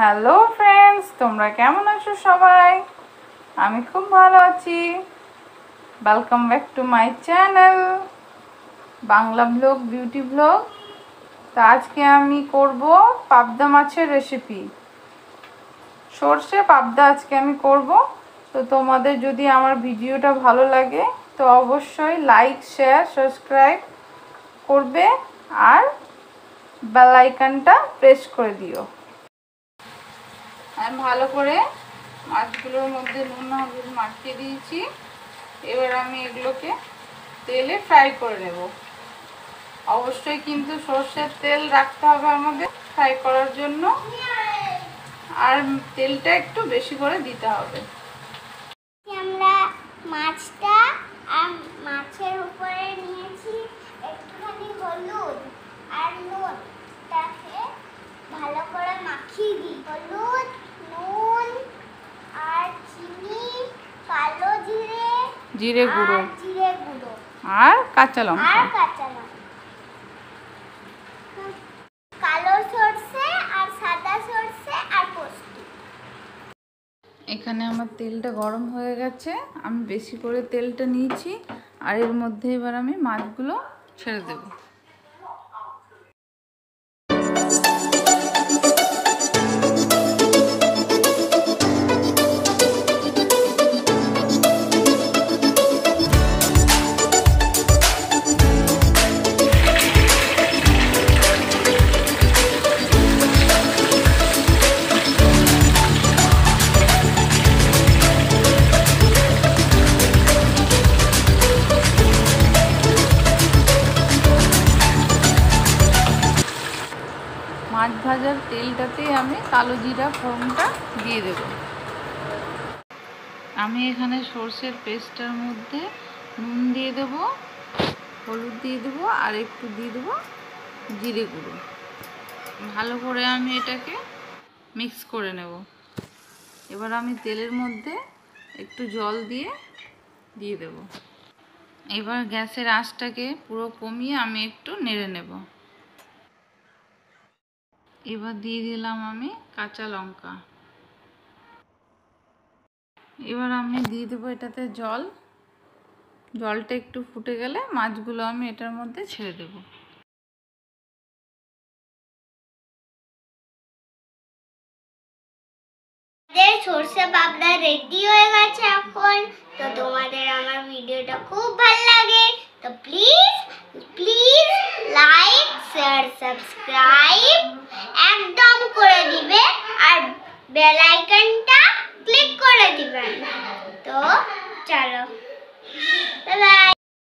Hello friends তোমরা কেমন আছো সবাই? আমি খুব ভালো আছি। Welcome back to my channel Bangla blog beauty blog তো আজকে আমি করব পাবদা মাছের রেসিপি সর্ষে পাবদা আজকে আমি করব। তো তোমাদের যদি আমার ভিডিওটা ভালো লাগে, তো অবশ্যই লাইক শেয়ার সাবস্ক্রাইব করবে আর বেল আইকনটা প্রেস করে দিও। আমি ভালো করে মাছগুলোর মধ্যে নুন, হলুদ মাখিয়ে দিয়েছি। এবার আমি এগুলোকে তেলে ফ্রাই করে নেব। অবশ্যই কিন্তু সর্ষের তেল রাখতে হবে আমাদের ফ্রাই করার জন্য। আর তেলটা একটু বেশি করে দিতে হবে। আমরা মাছটা আর মাছের উপরে নিয়েছি একটুখানি হলুদ আর নুন ভালো করে মাখিয়ে দিই হলুদ নুন আর চিনি কালো জিরে গুঁড়ো। আর জিরে গুঁড়ো। আর কাঁচা লঙ্কা। আর কাঁচা লঙ্কা। কালো সর্ষে আর সাদা সর্ষে আর পোস্ত। এখানে আমার তেলটা গরম হয়ে গেছে। আমি বেশি করে তেলটা নিয়েছি। আর এর মধ্যে এবার আমি মাছগুলো ছেড়ে দেব। মাছ ভাজার তেলটাতে আমি কালো জিরা ফোড়নটা দিয়ে দেব। আমি এখানে সর্ষের পেস্টটার মধ্যে নুন দিয়ে দেব, হলুদ দিয়ে দেবো আর একটু দিয়ে দেবো জিরে গুঁড়ো। ভালো করে আমি এটাকে মিক্স করে নেব। এবার আমি তেলের মধ্যে একটু জল দিয়ে দিয়ে দেব। এবার গ্যাসের আঁচটাকে পুরো কমিয়ে আমি একটু নেড়ে নেব। এবার দিয়ে দিলাম আমি কাঁচা লঙ্কা। এবার আমি দিয়ে দেবো এটাতে জল। জলটা একটু ফুটে গেলে মাছগুলো আমি এটার মধ্যে ছেড়ে দেব। সর্ষে পাবদা রেডি হয়ে গেছে এখন। তো তোমাদের আমার ভিডিওটা খুব ভালো লাগে, তো প্লিজ শেয়ার সাবস্ক্রাইব একদম করে দিবে আর বেল আইকনটা